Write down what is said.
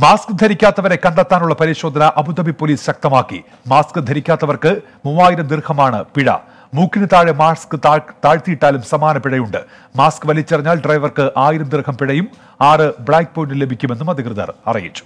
Mask ധരിക്കാത്തവരെ കണ്ടെത്താനുള്ള പരിശോധന അബുദാബി പോലീസ് ശക്തമാക്കി. മാസ്ക് ധരിക്കാത്തവർക്ക് മൂവായിരം ദീർഘമാണ് പിഴ. മൂക്കിന് താഴെ മാസ്ക് താഴ്ത്തിയിട്ടാലും സമാന പിഴയുണ്ട്. മാസ്ക് വലിച്ചെറിഞ്ഞാൽ ഡ്രൈവർക്ക് ആയിരം ദീർഘം പിഴയും. ആറ് ബ്ലാക്ക് പോയിന്റ് ലഭിക്കുമെന്നും അധികൃതർ അറിയിച്ചു.